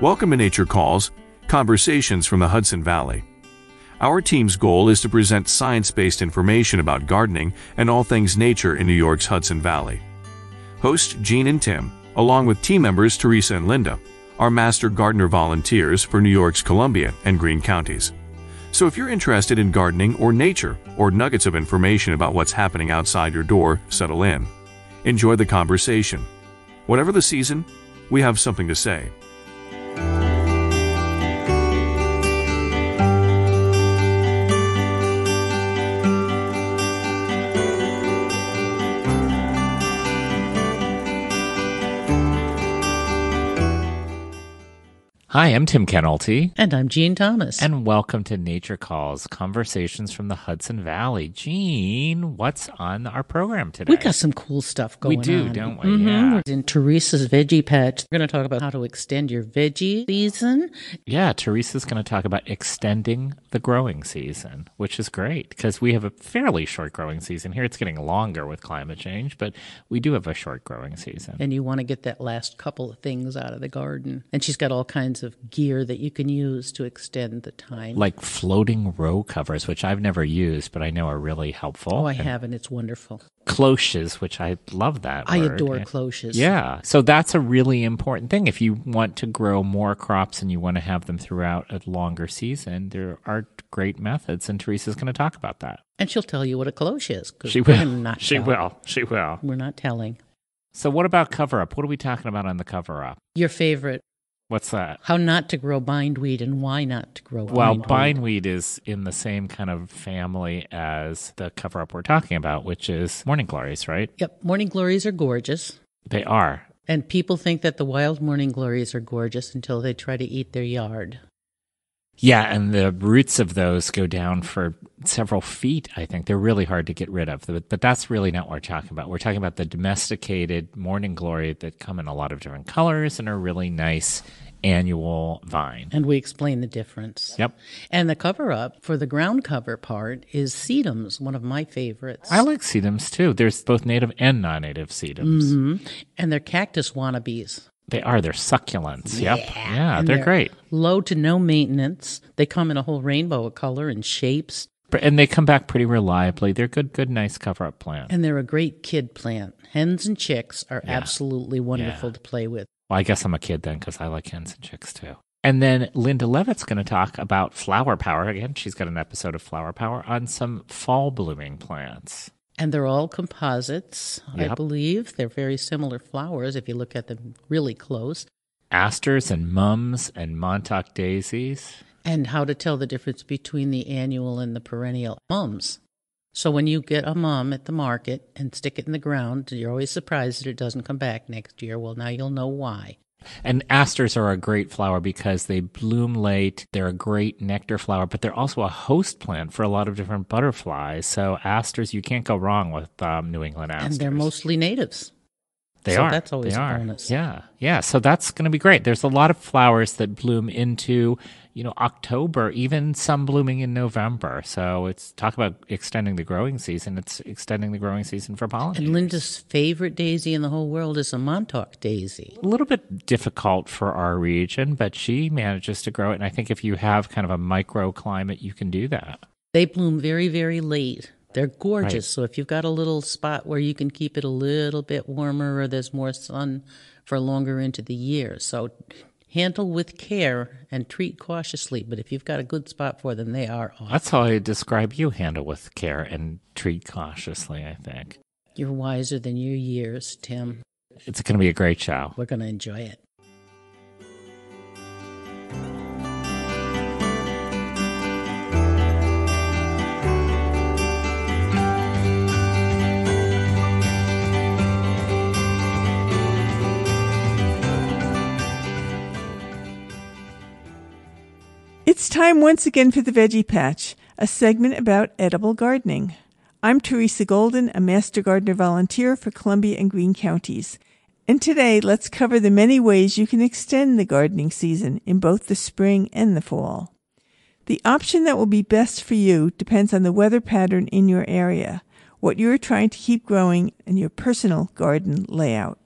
Welcome to Nature Calls, conversations from the Hudson Valley. Our team's goal is to present science based information about gardening and all things nature in New York's Hudson Valley. Hosts Jean and Tim, along with team members Teresa and Linda, are Master Gardener volunteers for New York's Columbia and Greene counties. So if you're interested in gardening or nature or nuggets of information about what's happening outside your door, settle in. Enjoy the conversation. Whatever the season, we have something to say. Hi, I'm Tim Kennelty. And I'm Jean Thomas. And welcome to Nature Calls, conversations from the Hudson Valley. Jean, what's on our program today? We got some cool stuff going on. We do, on. don't we? Mm-hmm. Yeah. In Teresa's Veggie Patch, we're going to talk about how to extend your veggie season. Yeah, Teresa's going to talk about extending the growing season, which is great because we have a fairly short growing season here. It's getting longer with climate change, but we do have a short growing season. And you want to get that last couple of things out of the garden. And she's got all kinds of gear that you can use to extend the time. Like floating row covers, which I've never used, but I know are really helpful. Oh, I and have, and it's wonderful. Cloches, which I love that. I word. adore cloches. Yeah. So that's a really important thing. If you want to grow more crops and you want to have them throughout a longer season, there are great methods, and Teresa's going to talk about that. And she'll tell you what a cloche is. She will. Not she will. She will. We're not telling. So, what about cover up? What are we talking about on the cover up? Your favorite What's that? How not to grow bindweed and why not to grow well, bindweed. bindweed is in the same kind of family as the cover up we're talking about, which is morning glories, right? Yep. Morning glories are gorgeous. They are. And people think that the wild morning glories are gorgeous until they try to eat their yard. Yeah, and the roots of those go down for several feet, I think. They're really hard to get rid of. But but that's really not what we're talking about. We're talking about the domesticated morning glory that come in a lot of different colors and are really nice annual vine. And we explain the difference. Yep. And the cover up for the ground cover part is sedums, one of my favorites. I like sedums too. There's both native and non native sedums. Mm-hmm. And they're cactus wannabes. They are. They're succulents. Yeah. Yep. Yeah, they're, they're, great. Low to no maintenance. They come in a whole rainbow of color and shapes. And they come back pretty reliably. They're good, good, nice cover up plant. And they're a great kid plant. Hens and chicks are yeah. absolutely wonderful yeah. to play with. Well, I guess I'm a kid then because I like hens and chicks too. And then Linda Levitt's going to talk about flower power. Again, she's got an episode of Flower Power on some fall blooming plants. And they're all composites, yep. I believe. They're very similar flowers if you look at them really close. Asters and mums and Montauk daisies. And how to tell the difference between the annual and the perennial mums. So when you get a mum at the market and stick it in the ground, you're always surprised that it doesn't come back next year. Well, now you'll know why. And asters are a great flower because they bloom late. They're a great nectar flower, but they're also a host plant for a lot of different butterflies. So asters, you can't go wrong with um, New England asters. And they're mostly natives. They so are. That's always they a are. bonus. Yeah, yeah. So that's going to be great. There's a lot of flowers that bloom into, you know, October, even some blooming in November. So it's talk about extending the growing season. It's extending the growing season for pollinators. And Linda's favorite daisy in the whole world is a Montauk daisy. A little bit difficult for our region, but she manages to grow it. And I think if you have kind of a microclimate, you can do that. They bloom very, very late. They're gorgeous. Right. So if you've got a little spot where you can keep it a little bit warmer or there's more sun for longer into the year. So handle with care and treat cautiously. But if you've got a good spot for them, they are awesome. That's how I describe you handle with care and treat cautiously, I think. You're wiser than your years, Tim. It's going to be a great show. We're going to enjoy it. It's time once again for the Veggie Patch, a segment about edible gardening. I'm Teresa Golden, a Master Gardener volunteer for Columbia and Greene counties. And today, let's cover the many ways you can extend the gardening season in both the spring and the fall. The option that will be best for you depends on the weather pattern in your area, what you are trying to keep growing, and your personal garden layout.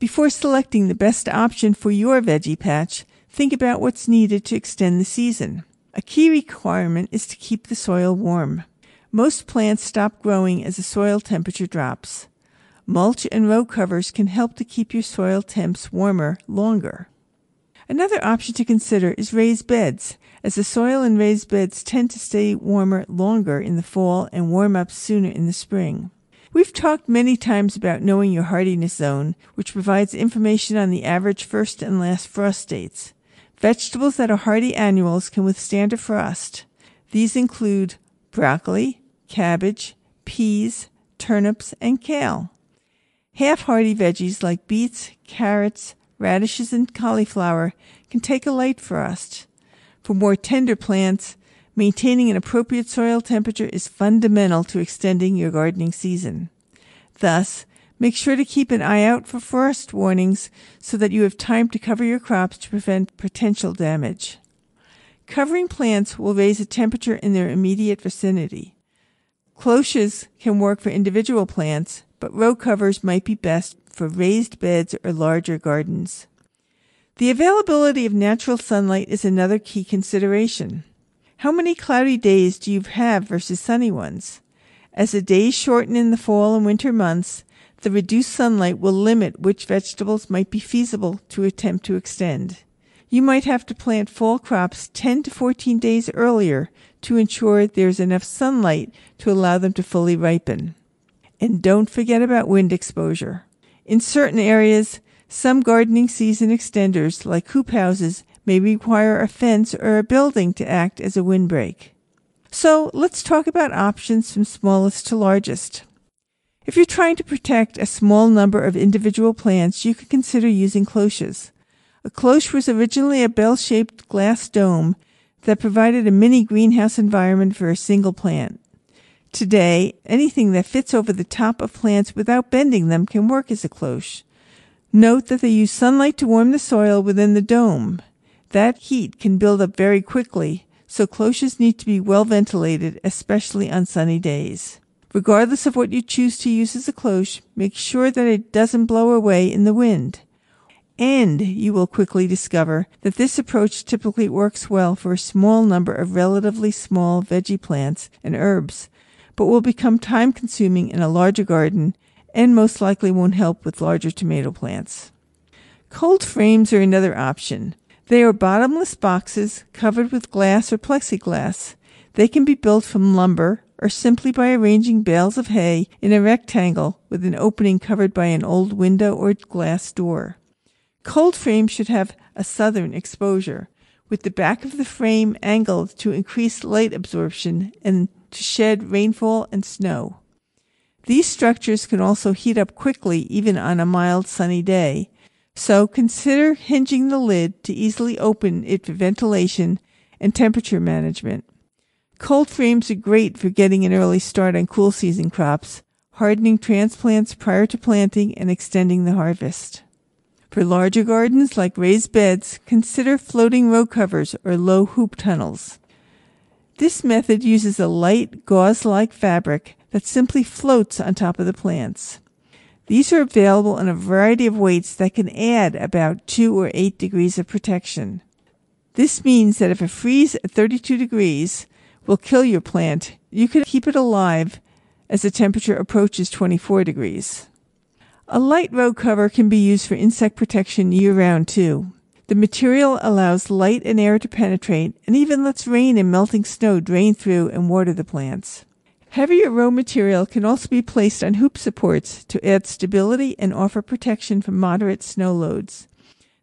Before selecting the best option for your veggie patch, think about what's needed to extend the season. A key requirement is to keep the soil warm. Most plants stop growing as the soil temperature drops. Mulch and row covers can help to keep your soil temps warmer longer. Another option to consider is raised beds, as the soil in raised beds tend to stay warmer longer in the fall and warm up sooner in the spring. We've talked many times about knowing your hardiness zone, which provides information on the average first and last frost dates. Vegetables that are hardy annuals can withstand a frost. These include broccoli, cabbage, peas, turnips, and kale. Half hardy veggies like beets, carrots, radishes, and cauliflower can take a light frost. For more tender plants, maintaining an appropriate soil temperature is fundamental to extending your gardening season. Thus, make sure to keep an eye out for frost warnings so that you have time to cover your crops to prevent potential damage. Covering plants will raise the temperature in their immediate vicinity. Cloches can work for individual plants, but row covers might be best for raised beds or larger gardens. The availability of natural sunlight is another key consideration. How many cloudy days do you have versus sunny ones? As the days shorten in the fall and winter months, the reduced sunlight will limit which vegetables might be feasible to attempt to extend. You might have to plant fall crops 10 to 14 days earlier to ensure there's enough sunlight to allow them to fully ripen. And don't forget about wind exposure. In certain areas, some gardening season extenders, like hoop houses, may require a fence or a building to act as a windbreak. So let's talk about options from smallest to largest. If you're trying to protect a small number of individual plants, you could consider using cloches. A cloche was originally a bell-shaped glass dome that provided a mini greenhouse environment for a single plant. Today, anything that fits over the top of plants without bending them can work as a cloche. Note that they use sunlight to warm the soil within the dome. That heat can build up very quickly, so cloches need to be well ventilated, especially on sunny days. Regardless of what you choose to use as a cloche, make sure that it doesn't blow away in the wind. And you will quickly discover that this approach typically works well for a small number of relatively small veggie plants and herbs, but will become time consuming in a larger garden and most likely won't help with larger tomato plants. Cold frames are another option. They are bottomless boxes covered with glass or plexiglass. They can be built from lumber or simply by arranging bales of hay in a rectangle with an opening covered by an old window or glass door. Cold frames should have a southern exposure, with the back of the frame angled to increase light absorption and to shed rainfall and snow. These structures can also heat up quickly even on a mild sunny day, so consider hinging the lid to easily open it for ventilation and temperature management. Cold frames are great for getting an early start on cool season crops, hardening transplants prior to planting and extending the harvest. For larger gardens like raised beds, consider floating row covers or low hoop tunnels. This method uses a light gauze-like fabric that simply floats on top of the plants. These are available in a variety of weights that can add about 2 or 8 degrees of protection. This means that if a freeze at 32 degrees will kill your plant, you can keep it alive as the temperature approaches 24 degrees. A light row cover can be used for insect protection year round too. The material allows light and air to penetrate and even lets rain and melting snow drain through and water the plants. Heavier row material can also be placed on hoop supports to add stability and offer protection from moderate snow loads.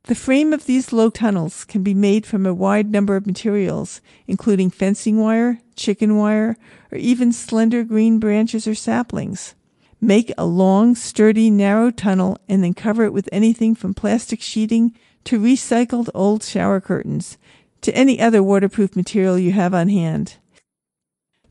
The frame of these low tunnels can be made from a wide number of materials, including fencing wire, chicken wire, or even slender green branches or saplings. Make a long, sturdy, narrow tunnel and then cover it with anything from plastic sheeting to recycled old shower curtains to any other waterproof material you have on hand.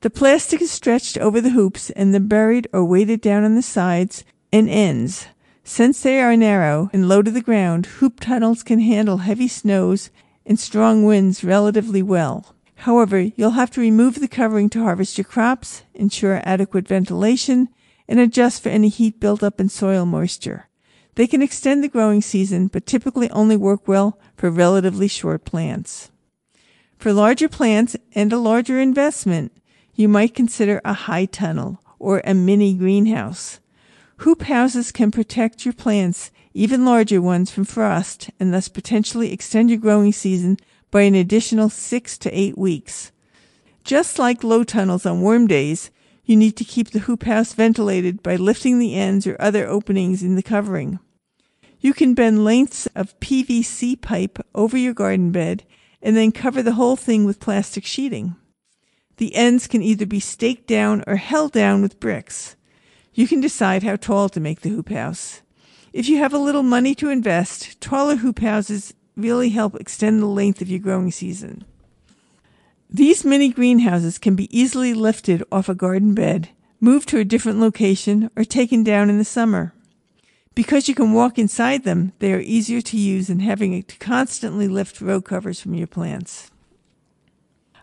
The plastic is stretched over the hoops and then buried or weighted down on the sides and ends. Since they are narrow and low to the ground, hoop tunnels can handle heavy snows and strong winds relatively well. However, you'll have to remove the covering to harvest your crops, ensure adequate ventilation, and adjust for any heat buildup and soil moisture. They can extend the growing season, but typically only work well for relatively short plants. For larger plants and a larger investment, you might consider a high tunnel or a mini greenhouse. Hoop houses can protect your plants, even larger ones, from frost and thus potentially extend your growing season by an additional six to eight weeks. Just like low tunnels on warm days, you need to keep the hoop house ventilated by lifting the ends or other openings in the covering. You can bend lengths of PVC pipe over your garden bed and then cover the whole thing with plastic sheeting. The ends can either be staked down or held down with bricks. You can decide how tall to make the hoop house. If you have a little money to invest, taller hoop houses really help extend the length of your growing season. These mini greenhouses can be easily lifted off a garden bed, moved to a different location, or taken down in the summer. Because you can walk inside them, they are easier to use than having to constantly lift row covers from your plants.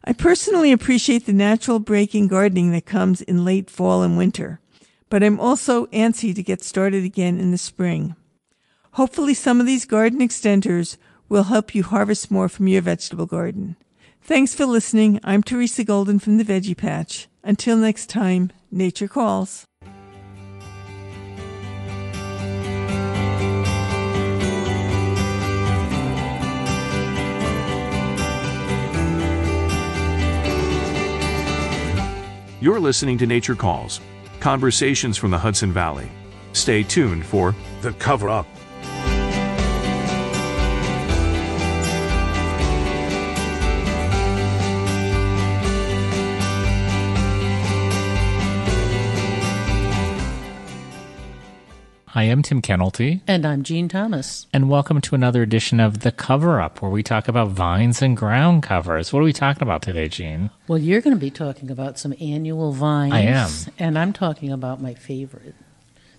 I personally appreciate the natural break in gardening that comes in late fall and winter, but I'm also antsy to get started again in the spring. Hopefully some of these garden extenders will help you harvest more from your vegetable garden. Thanks for listening. I'm Teresa Golden from the Veggie Patch. Until next time, nature calls. You're listening to Nature Calls, conversations from the Hudson Valley. Stay tuned for The Cover Up. Hi, I'm Tim Kennelty, And I'm Jean Thomas. and welcome to another edition of The Cover Up, where we talk about vines and ground covers. What are we talking about today, Jean? Well, you're going to be talking about some annual vines. I am. And I'm talking about my favorite,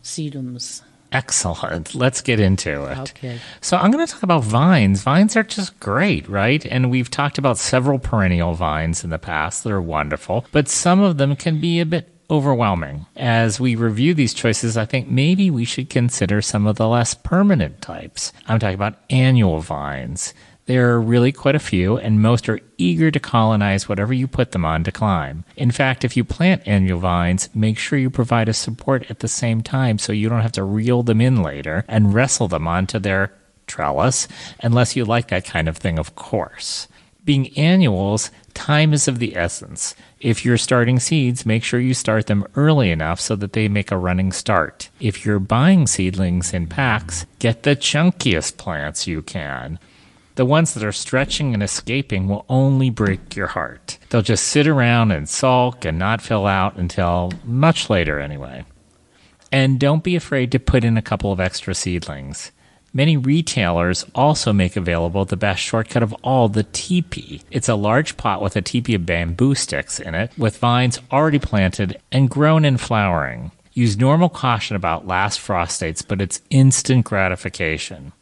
sedums. Excellent. Let's get into it. Okay. So, I'm going to talk about vines. Vines are just great, right? And we've talked about several perennial vines in the past that are wonderful, but some of them can be a bit overwhelming. As we review these choices, I think maybe we should consider some of the less permanent types. I'm talking about annual vines. There are really quite a few, and most are eager to colonize whatever you put them on to climb. In fact, if you plant annual vines, make sure you provide a support at the same time so you don't have to reel them in later and wrestle them onto their trellis, unless you like that kind of thing, of course. Being annuals, time is of the essence. If you're starting seeds, make sure you start them early enough so that they make a running start. If you're buying seedlings in packs, get the chunkiest plants you can. The ones that are stretching and escaping will only break your heart. They'll just sit around and sulk and not fill out until much later, anyway. And don't be afraid to put in a couple of extra seedlings. Many retailers also make available the best shortcut of all, the teepee. It's a large pot with a teepee of bamboo sticks in it, with vines already planted and grown and flowering. Use normal caution about last frost dates, but it's instant gratification.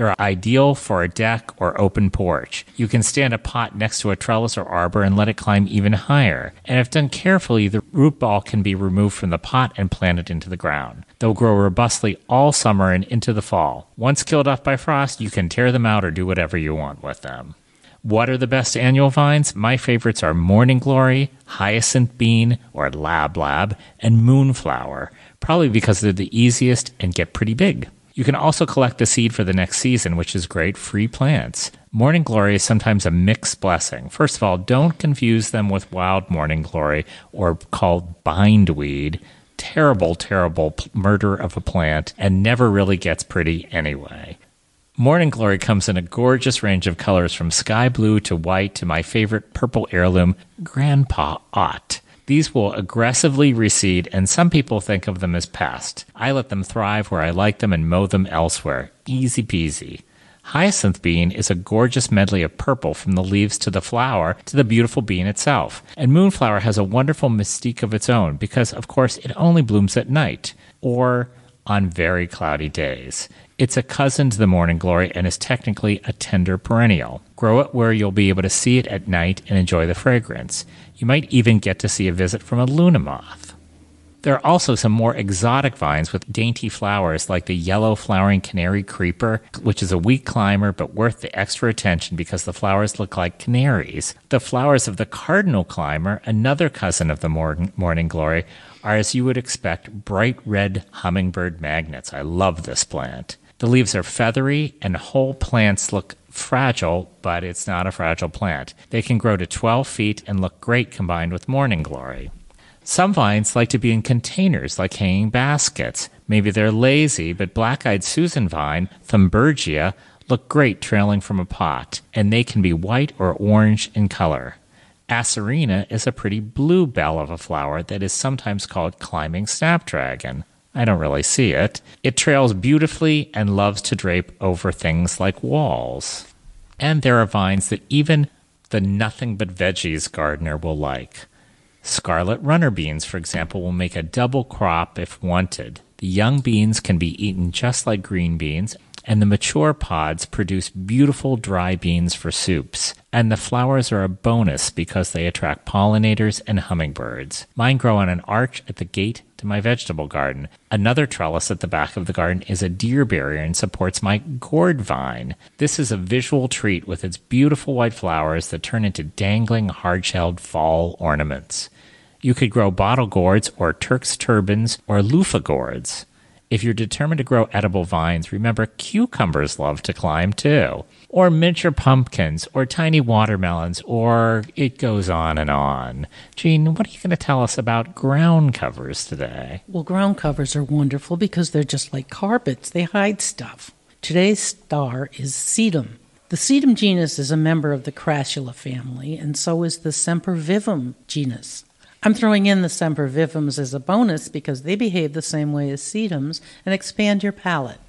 They're ideal for a deck or open porch. You can stand a pot next to a trellis or arbor and let it climb even higher. And if done carefully, the root ball can be removed from the pot and planted into the ground. They'll grow robustly all summer and into the fall. Once killed off by frost, you can tear them out or do whatever you want with them. What are the best annual vines? My favorites are Morning Glory, Hyacinth Bean, or Lablab, and Moonflower, probably because they're the easiest and get pretty big. You can also collect the seed for the next season, which is great free plants. Morning Glory is sometimes a mixed blessing. First of all, don't confuse them with wild Morning Glory or called bindweed. Terrible, terrible murder of a plant and never really gets pretty anyway. Morning Glory comes in a gorgeous range of colors from sky blue to white to my favorite purple heirloom, Grandpa Ott. These will aggressively recede, and some people think of them as pest. I let them thrive where I like them and mow them elsewhere. Easy peasy. Hyacinth bean is a gorgeous medley of purple from the leaves to the flower to the beautiful bean itself. And moonflower has a wonderful mystique of its own because, of course, it only blooms at night or on very cloudy days. It's a cousin to the morning glory and is technically a tender perennial. Grow it where you'll be able to see it at night and enjoy the fragrance. You might even get to see a visit from a luna moth. There are also some more exotic vines with dainty flowers like the yellow flowering canary creeper, which is a weak climber but worth the extra attention because the flowers look like canaries. The flowers of the cardinal climber, another cousin of the morning glory, are as you would expect bright red hummingbird magnets. I love this plant. The leaves are feathery and whole plants look fragile, but it's not a fragile plant. They can grow to 12 feet and look great combined with morning glory. Some vines like to be in containers like hanging baskets. Maybe they're lazy, but black eyed Susan vine, Thunbergia, look great trailing from a pot, and they can be white or orange in color. Asarina is a pretty blue bell of a flower that is sometimes called climbing snapdragon. I don't really see it. It trails beautifully and loves to drape over things like walls. And there are vines that even the nothing but veggies gardener will like. Scarlet runner beans, for example, will make a double crop if wanted. The young beans can be eaten just like green beans, and the mature pods produce beautiful dry beans for soups. And the flowers are a bonus because they attract pollinators and hummingbirds. Mine grow on an arch at the gate to my vegetable garden. Another trellis at the back of the garden is a deer barrier and supports my gourd vine. This is a visual treat with its beautiful white flowers that turn into dangling hard shelled fall ornaments. You could grow bottle gourds or Turk's turbans or loofah gourds. If you're determined to grow edible vines, remember cucumbers love to climb too, or miniature pumpkins, or tiny watermelons, or it goes on and on. Jean, what are you going to tell us about ground covers today? Well, ground covers are wonderful because they're just like carpets, they hide stuff. Today's star is sedum. The sedum genus is a member of the Crassula family, and so is the Sempervivum genus. I'm throwing in the sempervivums as a bonus because they behave the same way as sedums and expand your palate.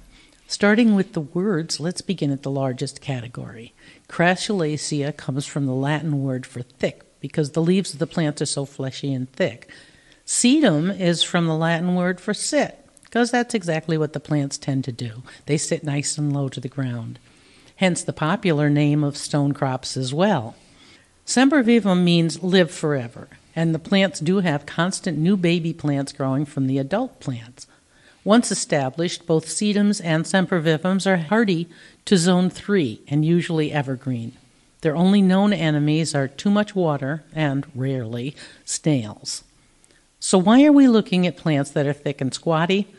Starting with the words, let's begin at the largest category. Crassulaceae comes from the Latin word for thick because the leaves of the plant are so fleshy and thick. Sedum is from the Latin word for sit because that's exactly what the plants tend to do. They sit nice and low to the ground. Hence the popular name of stone crops as well. Sempervivum means live forever and the plants do have constant new baby plants growing from the adult plants. Once established, both sedums and sempervivums are hardy to zone 3 and usually evergreen. Their only known enemies are too much water and, rarely, snails. So, why are we looking at plants that are thick and squatty?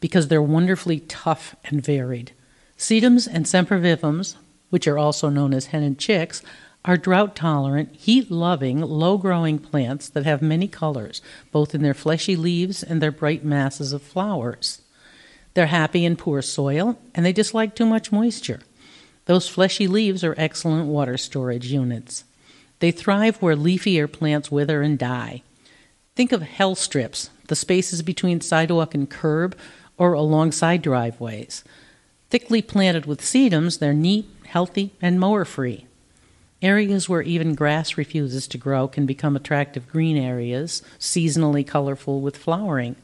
Because they're wonderfully tough and varied. Sedums and sempervivums, which are also known as hen and chicks, are drought tolerant, heat loving, low growing plants that have many colors, both in their fleshy leaves and their bright masses of flowers. They're happy in poor soil and they dislike too much moisture. Those fleshy leaves are excellent water storage units. They thrive where leafier plants wither and die. Think of hell strips, the spaces between sidewalk and curb or alongside driveways. Thickly planted with sedums, they're neat, healthy, and mower free. Areas where even grass refuses to grow can become attractive green areas, seasonally colorful with flowering.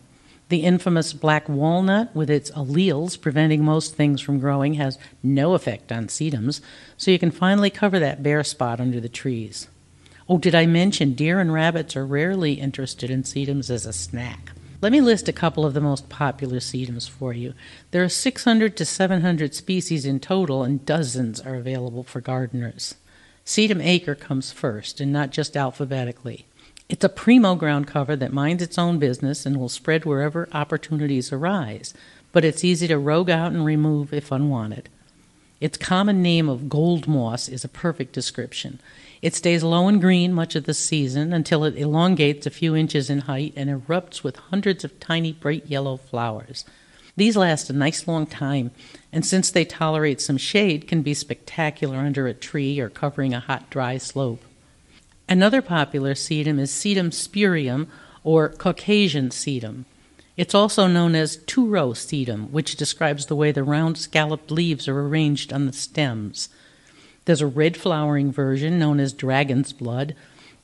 The infamous black walnut, with its alleles preventing most things from growing, has no effect on sedums, so you can finally cover that bare spot under the trees. Oh, did I mention deer and rabbits are rarely interested in sedums as a snack? Let me list a couple of the most popular sedums for you. There are 600 to 700 species in total, and dozens are available for gardeners. Sedum acre comes first, and not just alphabetically. It's a primo ground cover that minds its own business and will spread wherever opportunities arise, but it's easy to rogue out and remove if unwanted. Its common name of gold moss is a perfect description. It stays low and green much of the season until it elongates a few inches in height and erupts with hundreds of tiny bright yellow flowers. These last a nice long time, and since they tolerate some shade, can be spectacular under a tree or covering a hot, dry slope. Another popular sedum is Sedum spurium or Caucasian sedum. It's also known as two row sedum, which describes the way the round scalloped leaves are arranged on the stems. There's a red flowering version known as dragon's blood,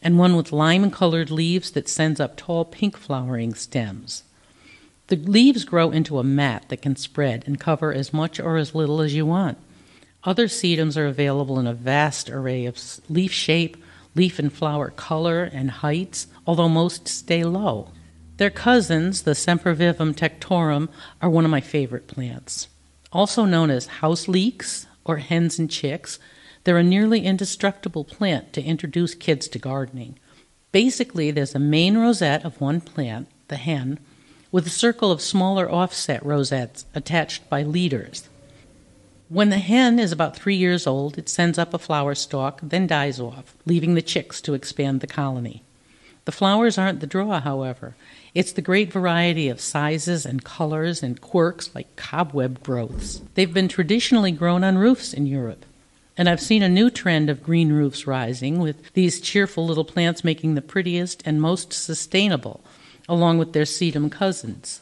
and one with lime colored leaves that sends up tall pink flowering stems. The leaves grow into a mat that can spread and cover as much or as little as you want. Other sedums are available in a vast array of leaf shape, leaf and flower color, and heights, although most stay low. Their cousins, the Sempervivum tectorum, are one of my favorite plants. Also known as house leeks or hens and chicks, they're a nearly indestructible plant to introduce kids to gardening. Basically, there's a main rosette of one plant, the hen, with a circle of smaller offset rosettes attached by leaders. When the hen is about three years old, it sends up a flower stalk, then dies off, leaving the chicks to expand the colony. The flowers aren't the draw, however. It's the great variety of sizes and colors and quirks like cobweb growths. They've been traditionally grown on roofs in Europe. And I've seen a new trend of green roofs rising, with these cheerful little plants making the prettiest and most sustainable, along with their sedum cousins.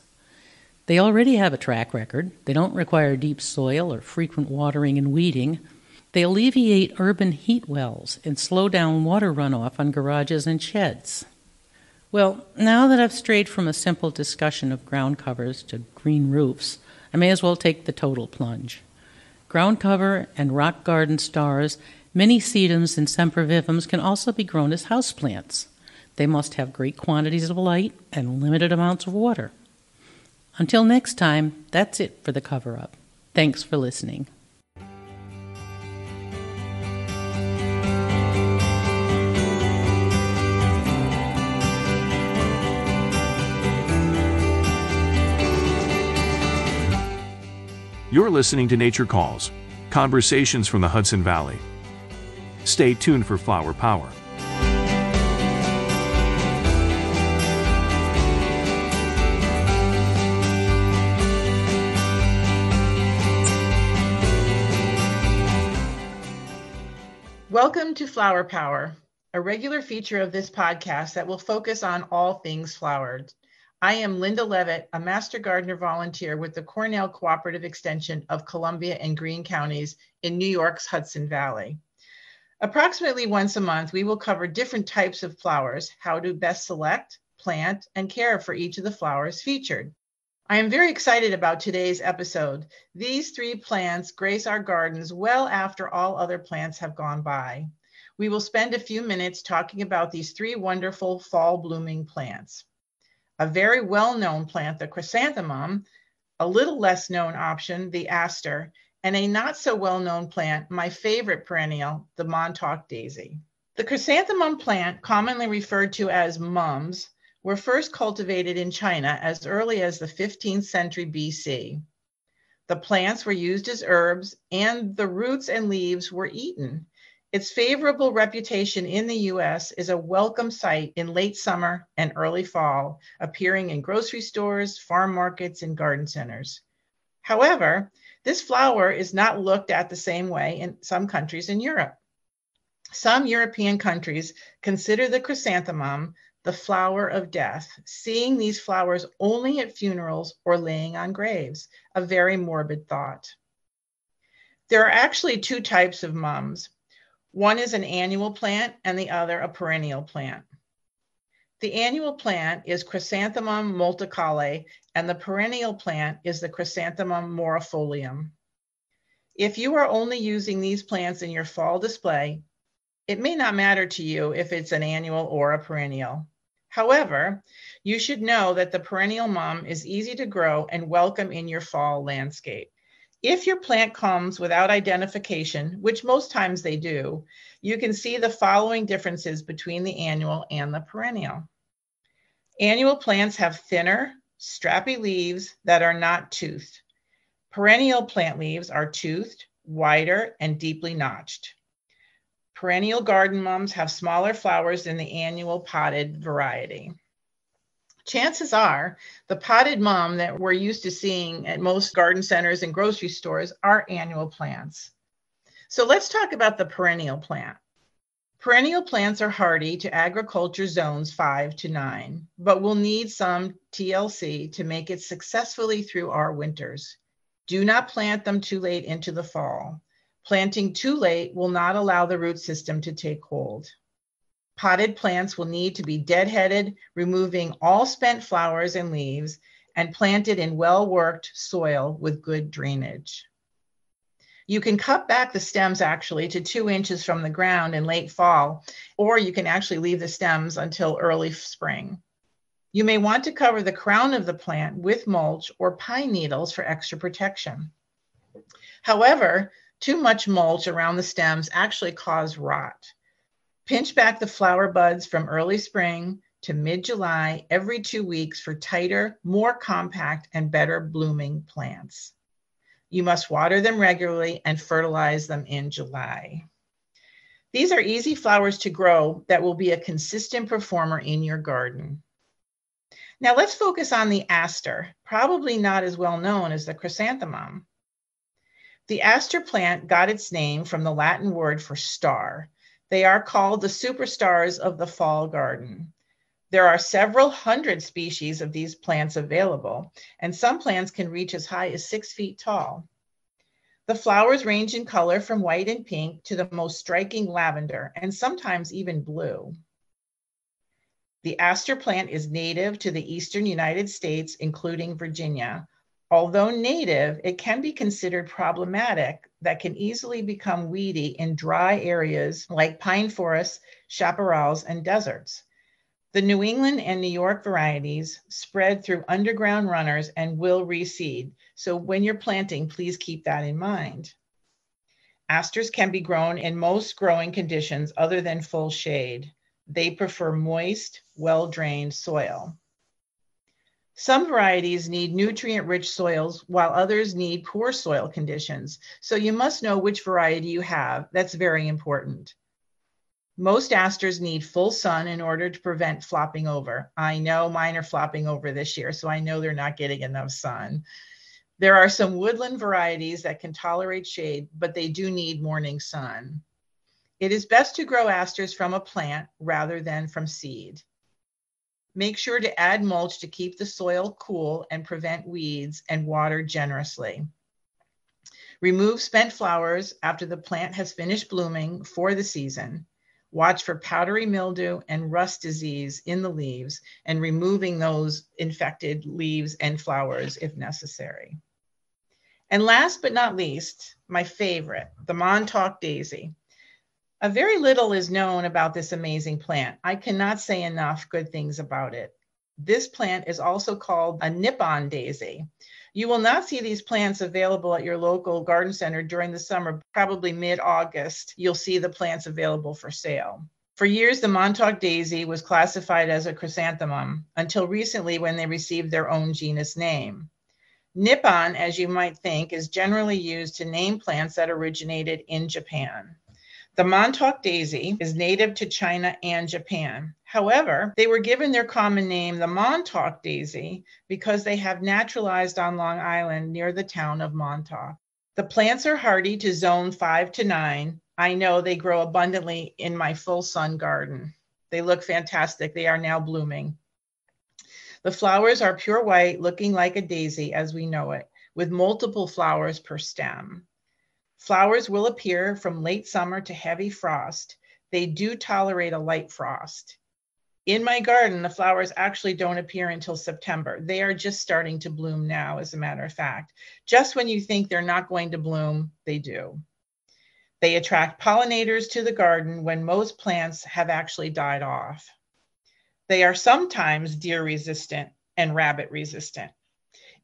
They already have a track record. They don't require deep soil or frequent watering and weeding. They alleviate urban heat wells and slow down water runoff on garages and sheds. Well, now that I've strayed from a simple discussion of ground covers to green roofs, I may as well take the total plunge. Ground cover and rock garden stars, many sedums and sempervivums can also be grown as houseplants. They must have great quantities of light and limited amounts of water. Until next time, that's it for the cover up. Thanks for listening. You're listening to Nature Calls, conversations from the Hudson Valley. Stay tuned for Flower Power. To Flower Power, a regular feature of this podcast that will focus on all things flowered. I am Linda Levitt, a Master Gardener volunteer with the Cornell Cooperative Extension of Columbia and Greene counties in New York's Hudson Valley. Approximately once a month, we will cover different types of flowers, how to best select, plant, and care for each of the flowers featured. I am very excited about today's episode. These three plants grace our gardens well after all other plants have gone by. We will spend a few minutes talking about these three wonderful fall blooming plants a very well-known plant, the chrysanthemum, a little less known option, the aster, and a not so well-known plant, my favorite perennial, the Montauk daisy. The chrysanthemum plant, commonly referred to as mums, were first cultivated in China as early as the 15th century BC. The plants were used as herbs, and the roots and leaves were eaten. Its favorable reputation in the US is a welcome sight in late summer and early fall, appearing in grocery stores, farm markets, and garden centers. However, this flower is not looked at the same way in some countries in Europe. Some European countries consider the chrysanthemum the flower of death, seeing these flowers only at funerals or laying on graves, a very morbid thought. There are actually two types of mums one is an annual plant and the other a perennial plant. The annual plant is Chrysanthemum multicaulis and the perennial plant is the Chrysanthemum morifolium. If you are only using these plants in your fall display, it may not matter to you if it's an annual or a perennial. However, you should know that the perennial mum is easy to grow and welcome in your fall landscape. If your plant comes without identification, which most times they do, you can see the following differences between the annual and the perennial. Annual plants have thinner, strappy leaves that are not toothed. Perennial plant leaves are toothed, wider, and deeply notched. Perennial garden mums have smaller flowers than the annual potted variety chances are the potted mom that we're used to seeing at most garden centers and grocery stores are annual plants. So let's talk about the perennial plant. Perennial plants are hardy to agriculture zones five to nine, but will need some TLC to make it successfully through our winters. Do not plant them too late into the fall. Planting too late will not allow the root system to take hold. Potted plants will need to be deadheaded, removing all spent flowers and leaves, and planted in well worked soil with good drainage. You can cut back the stems actually to two inches from the ground in late fall, or you can actually leave the stems until early spring. You may want to cover the crown of the plant with mulch or pine needles for extra protection. However, too much mulch around the stems actually cause rot. Pinch back the flower buds from early spring to mid July every two weeks for tighter, more compact, and better blooming plants. You must water them regularly and fertilize them in July. These are easy flowers to grow that will be a consistent performer in your garden. Now let's focus on the aster, probably not as well known as the chrysanthemum. The aster plant got its name from the Latin word for star. They are called the superstars of the fall garden. There are several hundred species of these plants available, and some plants can reach as high as six feet tall. The flowers range in color from white and pink to the most striking lavender, and sometimes even blue. The aster plant is native to the eastern United States, including Virginia. Although native, it can be considered problematic that can easily become weedy in dry areas like pine forests, chaparrals, and deserts. The New England and New York varieties spread through underground runners and will reseed. So when you're planting, please keep that in mind. Asters can be grown in most growing conditions other than full shade. They prefer moist, well drained soil. Some varieties need nutrient rich soils while others need poor soil conditions. So you must know which variety you have. That's very important. Most asters need full sun in order to prevent flopping over. I know mine are flopping over this year, so I know they're not getting enough sun. There are some woodland varieties that can tolerate shade, but they do need morning sun. It is best to grow asters from a plant rather than from seed. Make sure to add mulch to keep the soil cool and prevent weeds and water generously. Remove spent flowers after the plant has finished blooming for the season. Watch for powdery mildew and rust disease in the leaves and removing those infected leaves and flowers if necessary. And last but not least, my favorite, the Montauk daisy. A very little is known about this amazing plant. I cannot say enough good things about it. This plant is also called a Nippon daisy. You will not see these plants available at your local garden center during the summer, probably mid August. You'll see the plants available for sale. For years, the Montauk daisy was classified as a chrysanthemum until recently when they received their own genus name. Nippon, as you might think, is generally used to name plants that originated in Japan. The Montauk daisy is native to China and Japan. However, they were given their common name, the Montauk daisy, because they have naturalized on Long Island near the town of Montauk. The plants are hardy to zone five to nine. I know they grow abundantly in my full sun garden. They look fantastic. They are now blooming. The flowers are pure white, looking like a daisy as we know it, with multiple flowers per stem. Flowers will appear from late summer to heavy frost. They do tolerate a light frost. In my garden, the flowers actually don't appear until September. They are just starting to bloom now, as a matter of fact. Just when you think they're not going to bloom, they do. They attract pollinators to the garden when most plants have actually died off. They are sometimes deer resistant and rabbit resistant.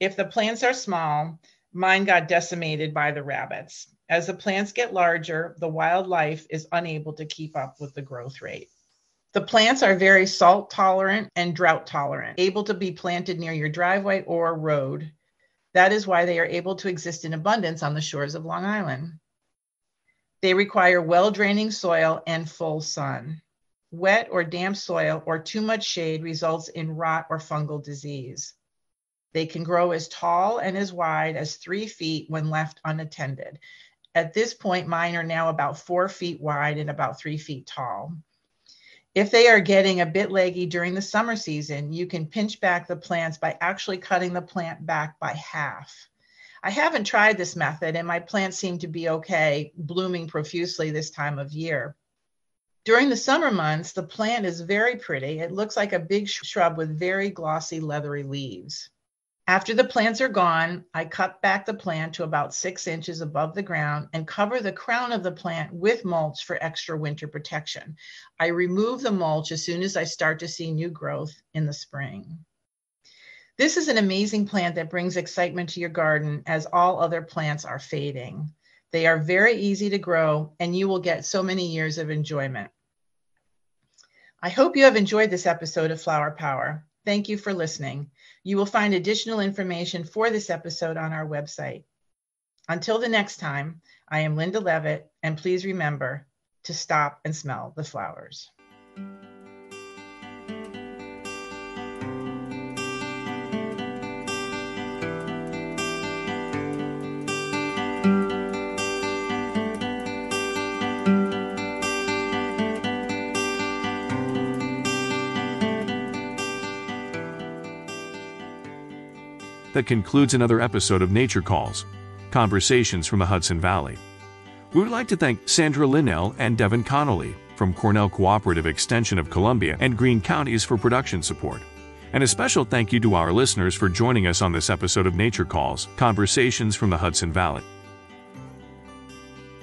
If the plants are small, mine got decimated by the rabbits. As the plants get larger, the wildlife is unable to keep up with the growth rate. The plants are very salt tolerant and drought tolerant, able to be planted near your driveway or road. That is why they are able to exist in abundance on the shores of Long Island. They require well draining soil and full sun. Wet or damp soil or too much shade results in rot or fungal disease. They can grow as tall and as wide as three feet when left unattended. At this point, mine are now about four feet wide and about three feet tall. If they are getting a bit leggy during the summer season, you can pinch back the plants by actually cutting the plant back by half. I haven't tried this method and my plants seem to be okay, blooming profusely this time of year. During the summer months, the plant is very pretty. It looks like a big shrub with very glossy, leathery leaves. After the plants are gone, I cut back the plant to about six inches above the ground and cover the crown of the plant with mulch for extra winter protection. I remove the mulch as soon as I start to see new growth in the spring. This is an amazing plant that brings excitement to your garden as all other plants are fading. They are very easy to grow and you will get so many years of enjoyment. I hope you have enjoyed this episode of Flower Power. Thank you for listening. You will find additional information for this episode on our website. Until the next time, I am Linda Levitt, and please remember to stop and smell the flowers. That concludes another episode of Nature Calls Conversations from the Hudson Valley. We would like to thank Sandra Linnell and Devin Connolly from Cornell Cooperative Extension of Columbia and Greene Counties for production support. And a special thank you to our listeners for joining us on this episode of Nature Calls Conversations from the Hudson Valley.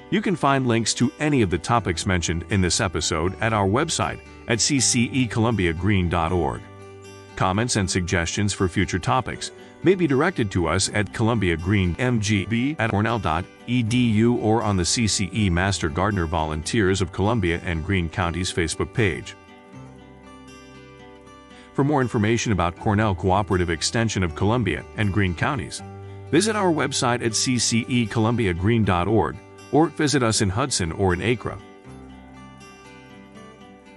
You can find links to any of the topics mentioned in this episode at our website at ccecolumbiagreene.org. Comments and suggestions for future topics may be directed to us at Columbia Greene MGV at cornell.edu or on the CCE Master Gardener Volunteers of Columbia and Greene Counties Facebook page. For more information about Cornell Cooperative Extension of Columbia and Greene Counties, visit our website at ccecolumbiagreene.org or visit us in Hudson or in Acra.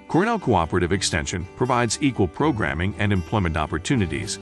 Cornell Cooperative Extension provides equal programming and employment opportunities